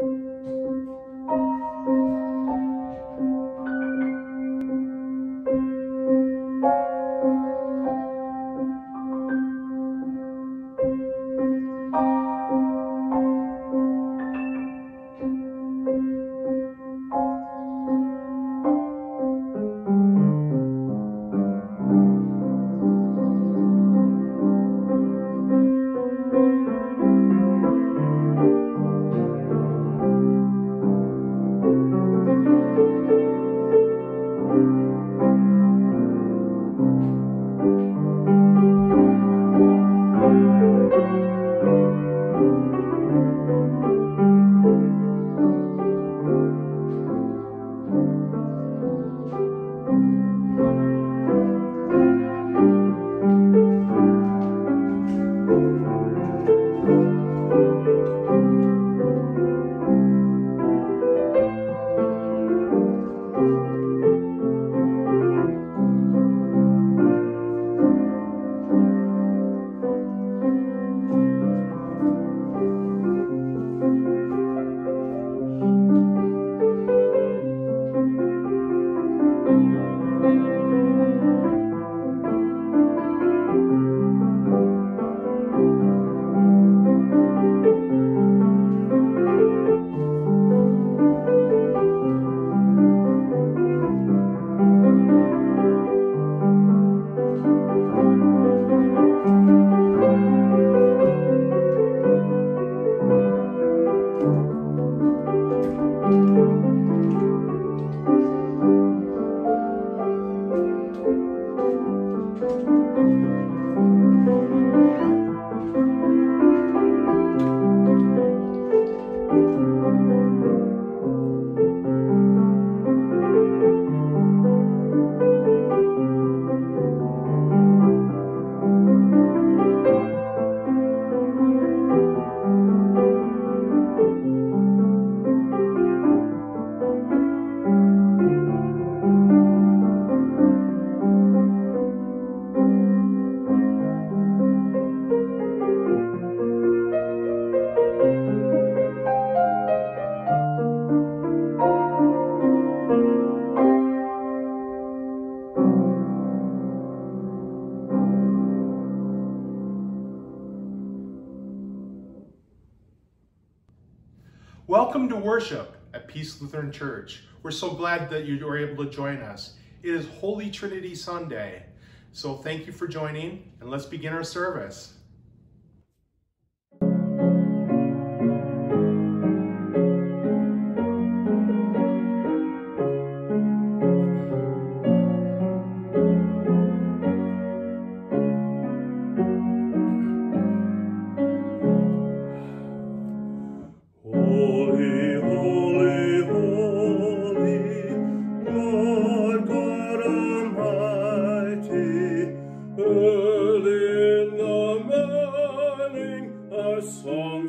Welcome to Lutheran Church. We're so glad that you were able to join us. It is Holy Trinity Sunday. So thank you for joining and let's begin our service. Holy, holy, holy,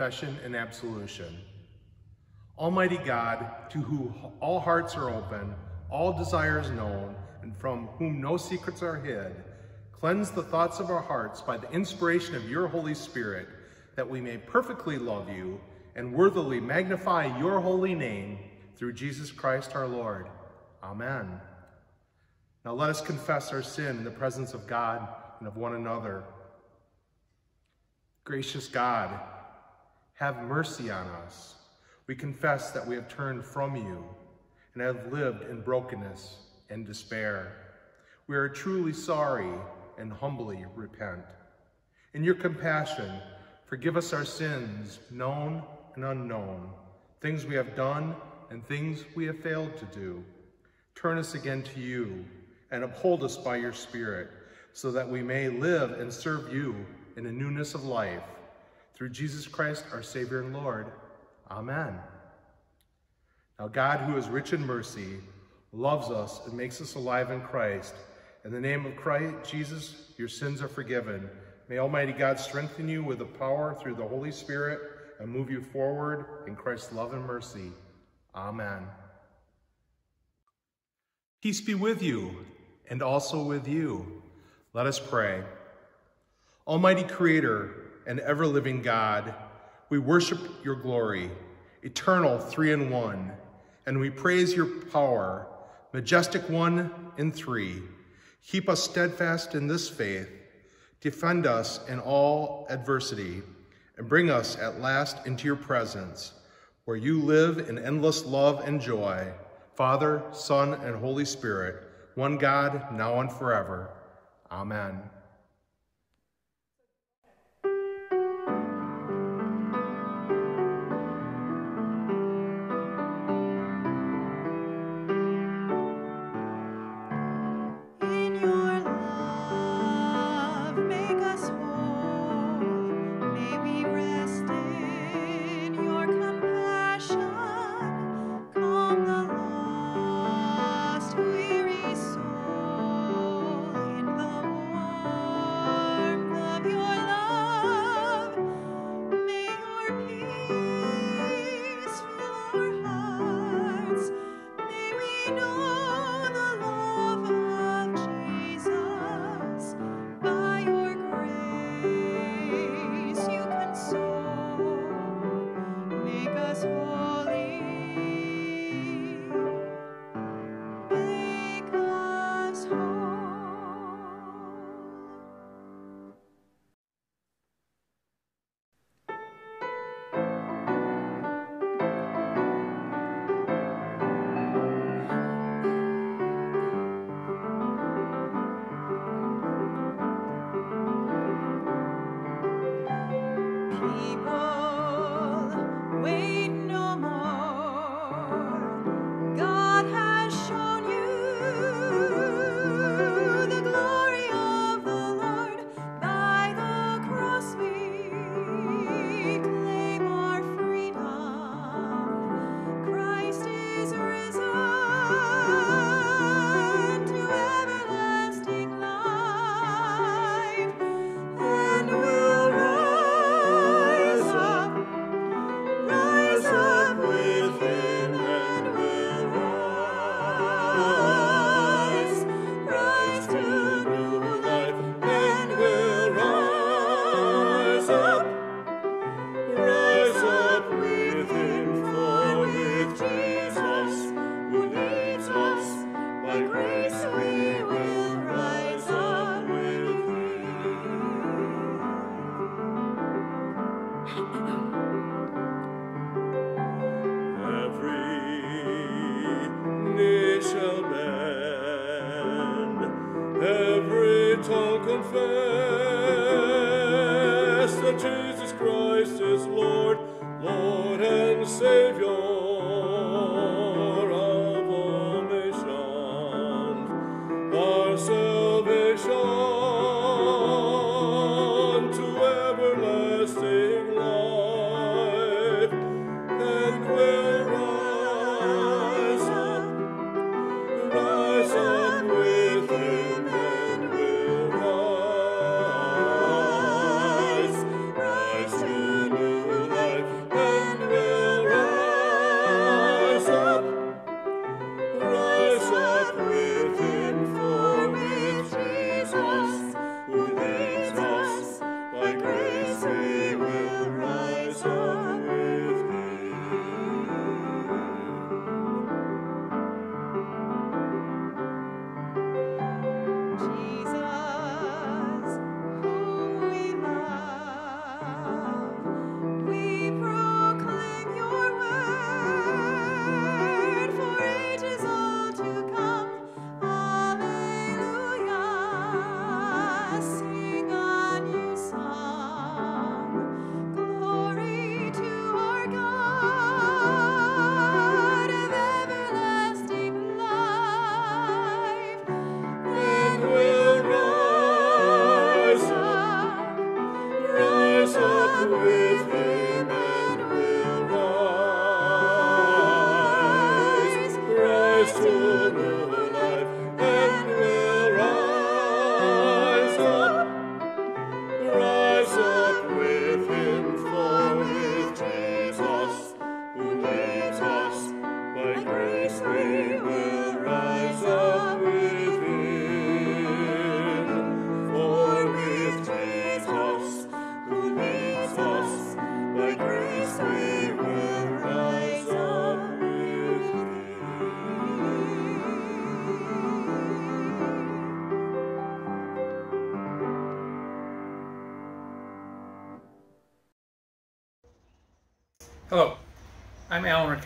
confession and absolution. Almighty God, to whom all hearts are open, all desires known, and from whom no secrets are hid, cleanse the thoughts of our hearts by the inspiration of your Holy Spirit, that we may perfectly love you and worthily magnify your holy name through Jesus Christ our Lord. Amen. Now let us confess our sin in the presence of God and of one another. Gracious God, have mercy on us. We confess that we have turned from you and have lived in brokenness and despair. We are truly sorry and humbly repent. In your compassion, forgive us our sins, known and unknown, things we have done and things we have failed to do. Turn us again to you and uphold us by your Spirit, so that we may live and serve you in a newness of life. Through Jesus Christ, our Savior and Lord. Amen. Now God, who is rich in mercy, loves us and makes us alive in Christ. In the name of Christ Jesus, your sins are forgiven. May Almighty God strengthen you with the power through the Holy Spirit and move you forward in Christ's love and mercy. Amen. Peace be with you and also with you. Let us pray. Almighty Creator and ever-living God, we worship your glory, eternal three in one, and we praise your power, majestic one in three. Keep us steadfast in this faith, defend us in all adversity, and bring us at last into your presence, where you live in endless love and joy, Father, Son, and Holy Spirit, one God, now and forever. Amen.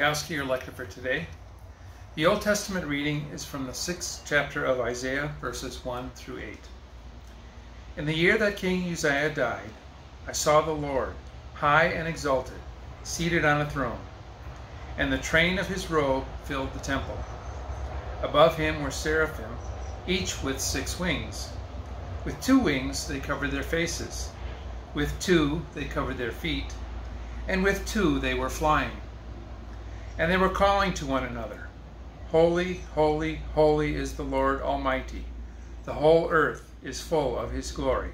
Alan your lector for today. The Old Testament reading is from the sixth chapter of Isaiah, verses 1 through 8. In the year that King Uzziah died, I saw the Lord, high and exalted, seated on a throne, and the train of his robe filled the temple. Above him were seraphim, each with six wings. With two wings they covered their faces, with two they covered their feet, and with two they were flying. And they were calling to one another, Holy, holy, holy is the Lord Almighty. The whole earth is full of his glory.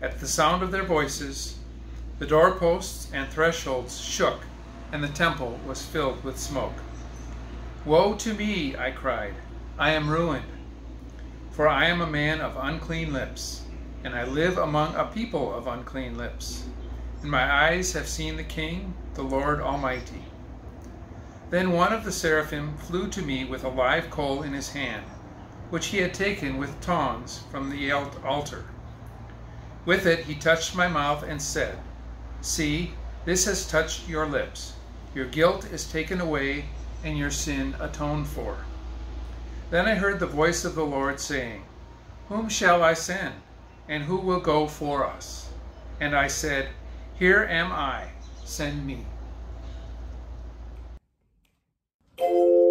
At the sound of their voices, the doorposts and thresholds shook, and the temple was filled with smoke. Woe to me, I cried, I am ruined, for I am a man of unclean lips, and I live among a people of unclean lips and my eyes have seen the King, the Lord Almighty. Then one of the seraphim flew to me with a live coal in his hand, which he had taken with tongs from the altar. With it he touched my mouth and said, See, this has touched your lips. Your guilt is taken away, and your sin atoned for. Then I heard the voice of the Lord saying, Whom shall I send, and who will go for us? And I said, here am I, send me. The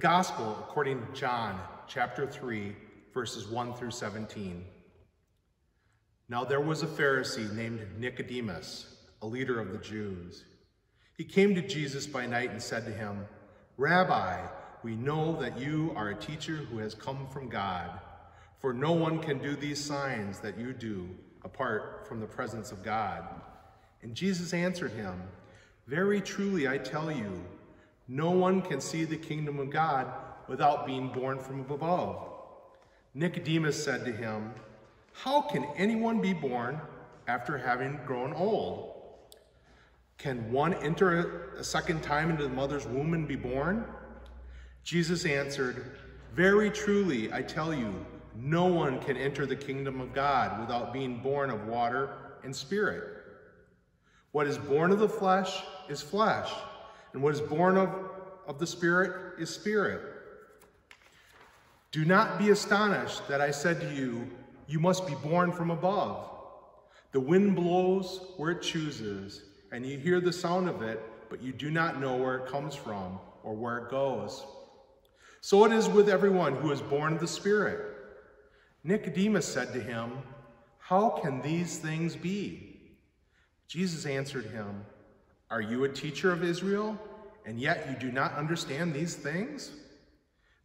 Gospel according to John, chapter 3, verses 1 through 17. Now there was a Pharisee named Nicodemus, a leader of the Jews. He came to Jesus by night and said to him, Rabbi, we know that you are a teacher who has come from God, for no one can do these signs that you do apart from the presence of God. And Jesus answered him, Very truly I tell you, no one can see the kingdom of God without being born from above. Nicodemus said to him, How can anyone be born after having grown old? Can one enter a second time into the mother's womb and be born? Jesus answered, Very truly, I tell you, no one can enter the kingdom of God without being born of water and spirit. What is born of the flesh is flesh and what is born of, of the Spirit is spirit. Do not be astonished that I said to you, You must be born from above. The wind blows where it chooses, and you hear the sound of it, but you do not know where it comes from or where it goes. So it is with everyone who is born of the Spirit. Nicodemus said to him, How can these things be? Jesus answered him, Are you a teacher of Israel, and yet you do not understand these things?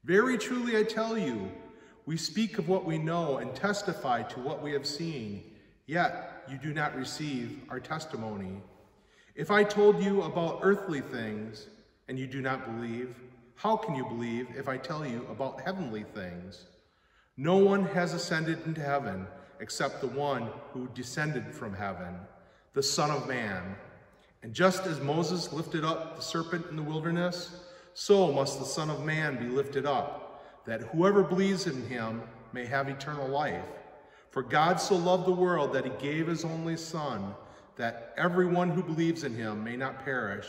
Very truly I tell you, we speak of what we know and testify to what we have seen, yet you do not receive our testimony. If I told you about earthly things and you do not believe, how can you believe if I tell you about heavenly things? No one has ascended into heaven except the one who descended from heaven, the Son of Man. And just as Moses lifted up the serpent in the wilderness, so must the Son of Man be lifted up, that whoever believes in him may have eternal life. For God so loved the world that he gave his only Son, that everyone who believes in him may not perish,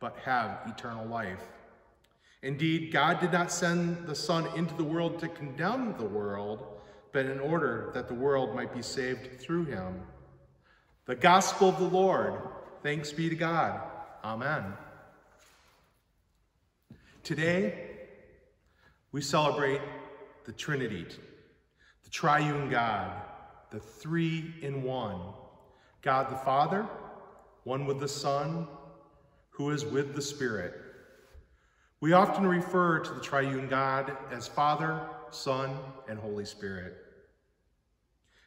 but have eternal life. Indeed, God did not send the Son into the world to condemn the world, but in order that the world might be saved through him. The gospel of the Lord. Thanks be to God. Amen. Today, we celebrate the Trinity, the triune God, the three in one. God the Father, one with the Son, who is with the Spirit. We often refer to the triune God as Father, Son, and Holy Spirit.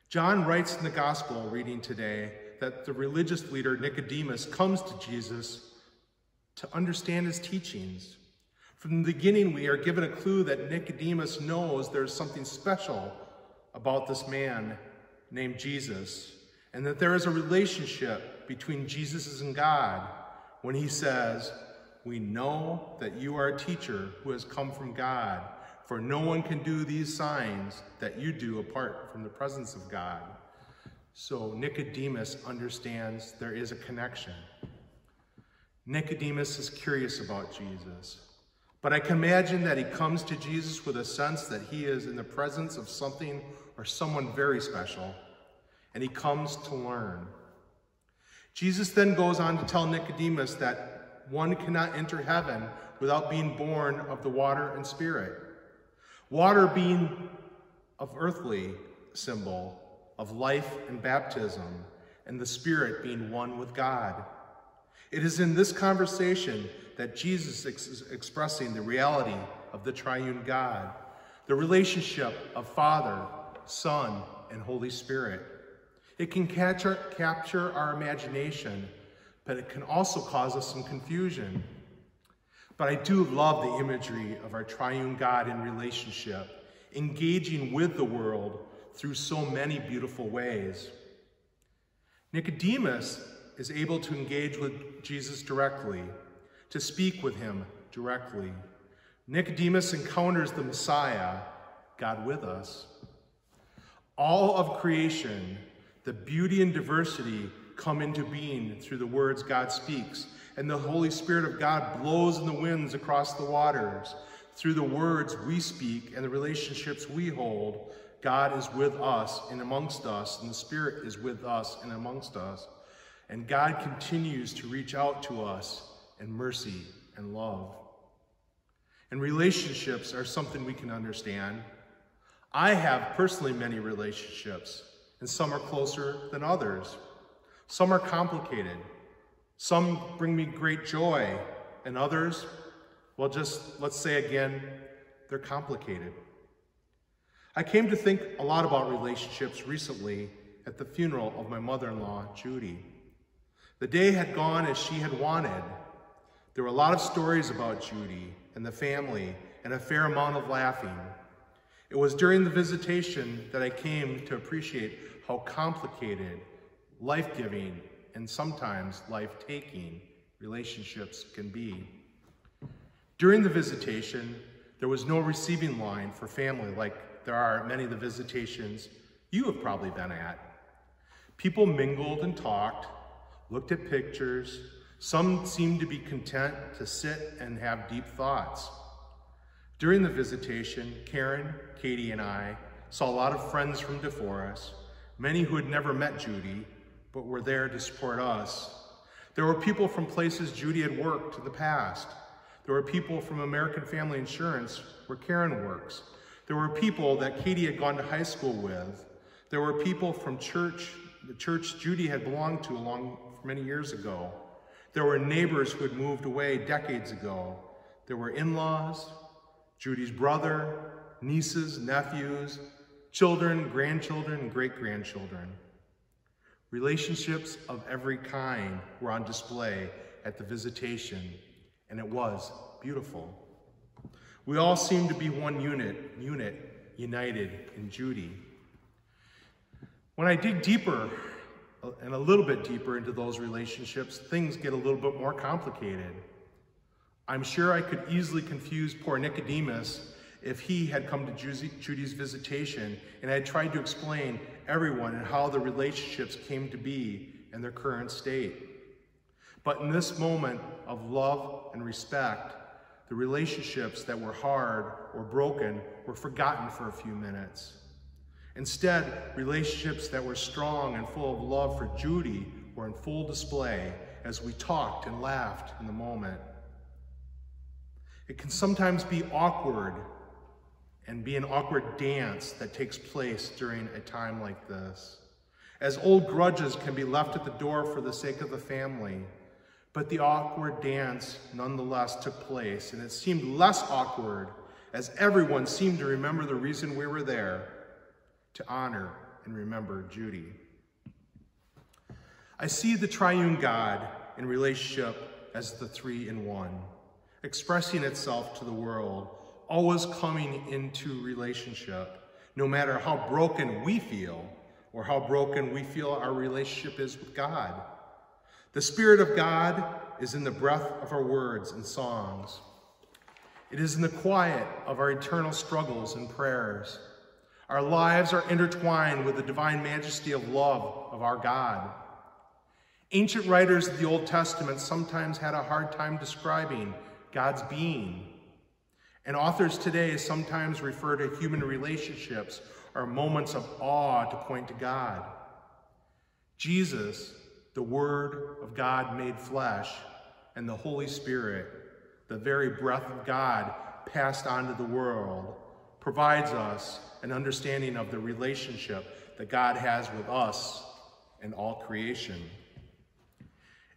John writes in the gospel reading today that the religious leader Nicodemus comes to Jesus to understand his teachings. From the beginning, we are given a clue that Nicodemus knows there's something special about this man named Jesus, and that there is a relationship between Jesus and God when he says, we know that you are a teacher who has come from God, for no one can do these signs that you do apart from the presence of God. So Nicodemus understands there is a connection. Nicodemus is curious about Jesus, but I can imagine that he comes to Jesus with a sense that he is in the presence of something or someone very special, and he comes to learn. Jesus then goes on to tell Nicodemus that one cannot enter heaven without being born of the water and spirit. Water being of earthly symbol of life and baptism, and the spirit being one with God. It is in this conversation that Jesus is expressing the reality of the triune God, the relationship of Father, Son, and Holy Spirit. It can capture, capture our imagination but it can also cause us some confusion. But I do love the imagery of our triune God in relationship, engaging with the world through so many beautiful ways. Nicodemus is able to engage with Jesus directly, to speak with him directly. Nicodemus encounters the Messiah, God with us. All of creation, the beauty and diversity come into being through the words God speaks. And the Holy Spirit of God blows in the winds across the waters. Through the words we speak and the relationships we hold, God is with us and amongst us, and the Spirit is with us and amongst us. And God continues to reach out to us in mercy and love. And relationships are something we can understand. I have personally many relationships, and some are closer than others. Some are complicated. Some bring me great joy, and others, well, just let's say again, they're complicated. I came to think a lot about relationships recently at the funeral of my mother-in-law, Judy. The day had gone as she had wanted. There were a lot of stories about Judy and the family and a fair amount of laughing. It was during the visitation that I came to appreciate how complicated life-giving, and sometimes life-taking relationships can be. During the visitation, there was no receiving line for family like there are many of the visitations you have probably been at. People mingled and talked, looked at pictures, Some seemed to be content to sit and have deep thoughts. During the visitation, Karen, Katie, and I saw a lot of friends from DeForest, many who had never met Judy, but were there to support us. There were people from places Judy had worked in the past. There were people from American Family Insurance, where Karen works. There were people that Katie had gone to high school with. There were people from church, the church Judy had belonged to along many years ago. There were neighbors who had moved away decades ago. There were in-laws, Judy's brother, nieces, nephews, children, grandchildren, and great-grandchildren. Relationships of every kind were on display at the visitation, and it was beautiful. We all seem to be one unit, unit, united in Judy. When I dig deeper and a little bit deeper into those relationships, things get a little bit more complicated. I'm sure I could easily confuse poor Nicodemus if he had come to Judy's visitation and had tried to explain everyone and how the relationships came to be in their current state. But in this moment of love and respect, the relationships that were hard or broken were forgotten for a few minutes. Instead, relationships that were strong and full of love for Judy were in full display as we talked and laughed in the moment. It can sometimes be awkward and be an awkward dance that takes place during a time like this. As old grudges can be left at the door for the sake of the family, but the awkward dance nonetheless took place, and it seemed less awkward as everyone seemed to remember the reason we were there to honor and remember Judy. I see the triune God in relationship as the three in one, expressing itself to the world, always coming into relationship, no matter how broken we feel or how broken we feel our relationship is with God. The Spirit of God is in the breath of our words and songs. It is in the quiet of our eternal struggles and prayers. Our lives are intertwined with the divine majesty of love of our God. Ancient writers of the Old Testament sometimes had a hard time describing God's being. And authors today sometimes refer to human relationships or moments of awe to point to God. Jesus, the Word of God made flesh, and the Holy Spirit, the very breath of God passed on to the world, provides us an understanding of the relationship that God has with us and all creation.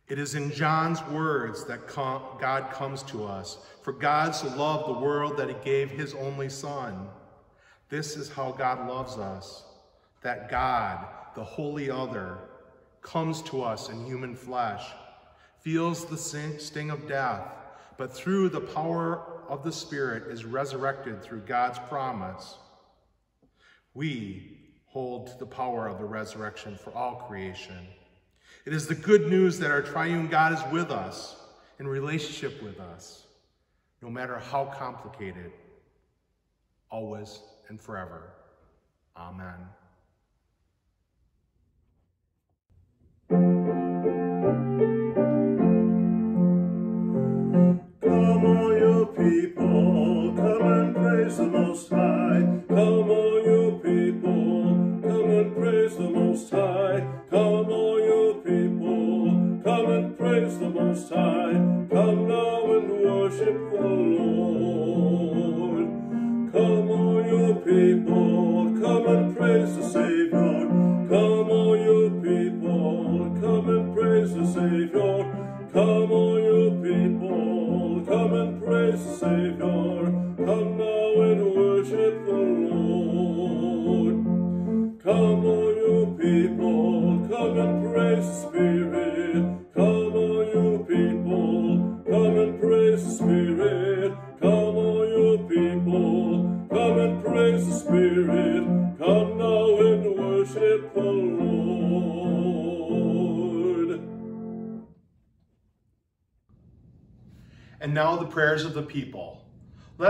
It is in John's words that God comes to us. For God so loved the world that he gave his only son. This is how God loves us, that God, the holy other, comes to us in human flesh, feels the sting of death, but through the power of the Spirit is resurrected through God's promise we hold to the power of the resurrection for all creation. It is the good news that our triune God is with us, in relationship with us, no matter how complicated, always and forever. Amen. And praise the Most High. Come on. you people. Come and praise the most High, come now and worship the Lord. Come, all you people, come and praise the Savior.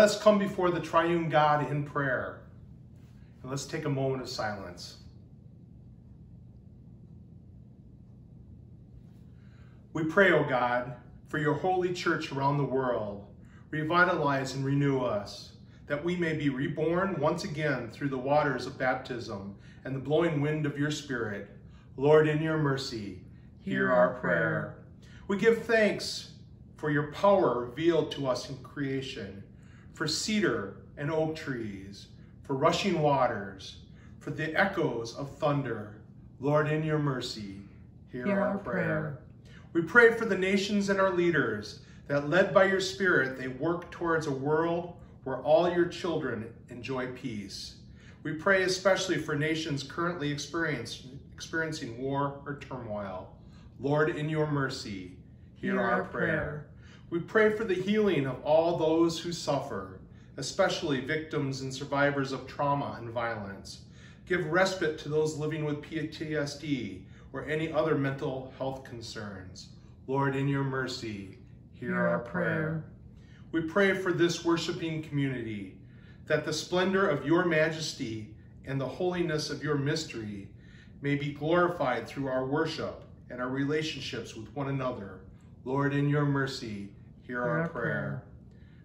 Let us come before the triune God in prayer. And let's take a moment of silence. We pray, O God, for your holy church around the world. Revitalize and renew us, that we may be reborn once again through the waters of baptism and the blowing wind of your Spirit. Lord, in your mercy, hear our prayer. We give thanks for your power revealed to us in creation, for cedar and oak trees, for rushing waters, for the echoes of thunder. Lord, in your mercy, hear, Hear our, our prayer. prayer. We pray for the nations and our leaders, that led by your Spirit, they work towards a world where all your children enjoy peace. We pray especially for nations currently experiencing war or turmoil. Lord, in your mercy, hear, Hear our, our prayer. prayer. We pray for the healing of all those who suffer, especially victims and survivors of trauma and violence. Give respite to those living with PTSD or any other mental health concerns. Lord, in your mercy, hear, Hear our prayer. prayer. We pray for this worshiping community, that the splendor of your majesty and the holiness of your mystery may be glorified through our worship and our relationships with one another. Lord, in your mercy, hear our, our prayer. prayer.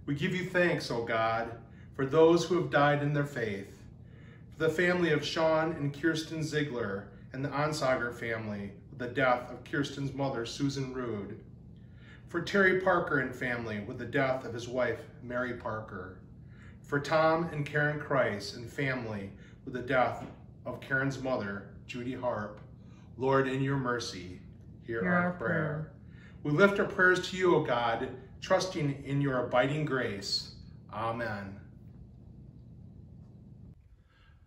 We give you thanks, O God, for those who have died in their faith, for the family of Sean and Kirsten Ziegler and the Onsager family with the death of Kirsten's mother, Susan Rude, for Terry Parker and family with the death of his wife, Mary Parker, for Tom and Karen Kreis and family with the death of Karen's mother, Judy Harp. Lord, in your mercy, hear, Hear our, our prayer. prayer. We lift our prayers to you, O God, trusting in your abiding grace. Amen.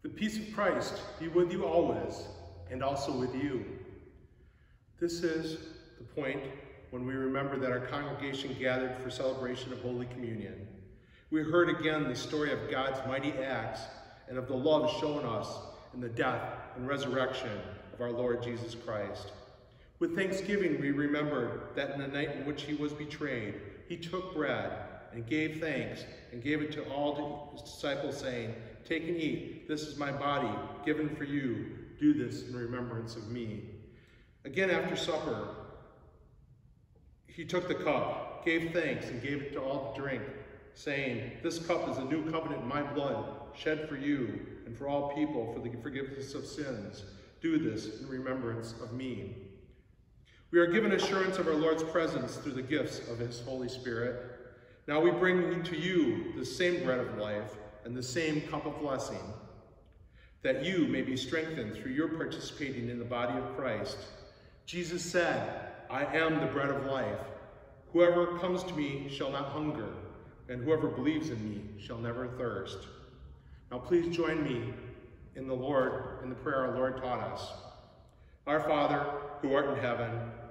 The peace of Christ be with you always, and also with you. This is the point when we remember that our congregation gathered for celebration of Holy Communion. We heard again the story of God's mighty acts and of the love shown us in the death and resurrection of our Lord Jesus Christ. With thanksgiving, we remembered that in the night in which he was betrayed, he took bread and gave thanks and gave it to all his disciples, saying, Take and eat. This is my body given for you. Do this in remembrance of me. Again, after supper, he took the cup, gave thanks, and gave it to all to drink, saying, This cup is a new covenant in my blood, shed for you and for all people for the forgiveness of sins. Do this in remembrance of me. We are given assurance of our Lord's presence through the gifts of his Holy Spirit. Now we bring to you the same bread of life and the same cup of blessing, that you may be strengthened through your participating in the body of Christ. Jesus said, I am the bread of life. Whoever comes to me shall not hunger, and whoever believes in me shall never thirst. Now please join me in the Lord, in the prayer our Lord taught us. Our Father, who art in heaven,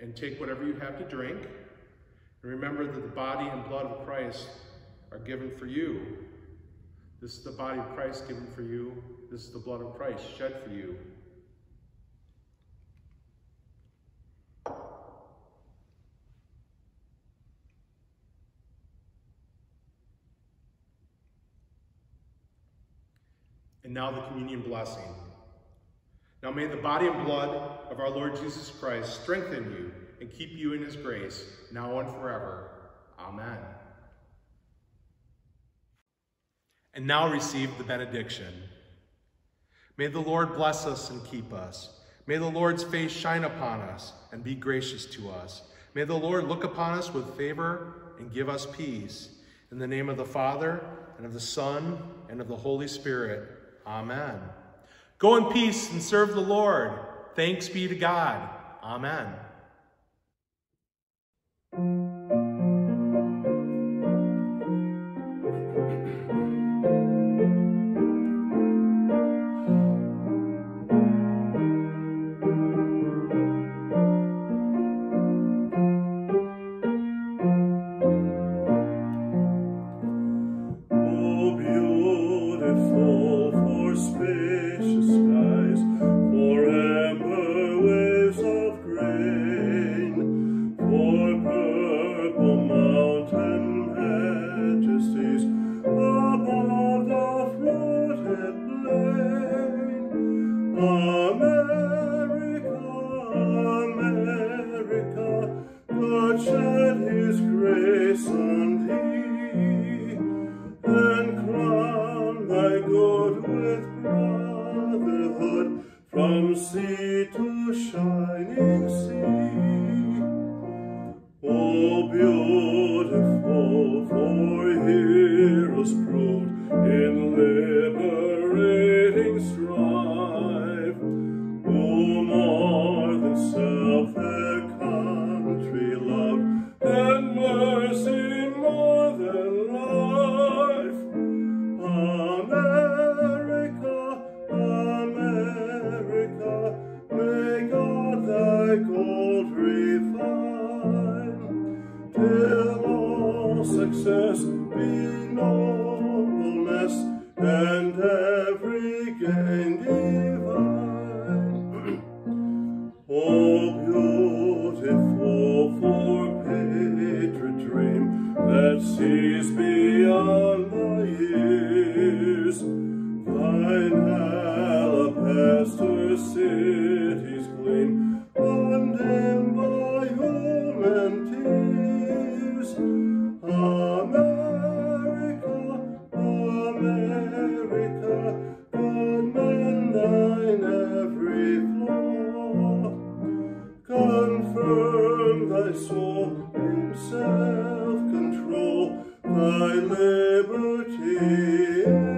and take whatever you have to drink. And remember that the body and blood of Christ are given for you. This is the body of Christ given for you. This is the blood of Christ shed for you. And now the communion blessing. Now may the body and blood of our Lord Jesus Christ strengthen you and keep you in his grace, now and forever. Amen. And now receive the benediction. May the Lord bless us and keep us. May the Lord's face shine upon us and be gracious to us. May the Lord look upon us with favor and give us peace. In the name of the Father, and of the Son, and of the Holy Spirit. Amen. Go in peace and serve the Lord. Thanks be to God. Amen. was proved in labor. Firm thy soul in self-control, thy liberty.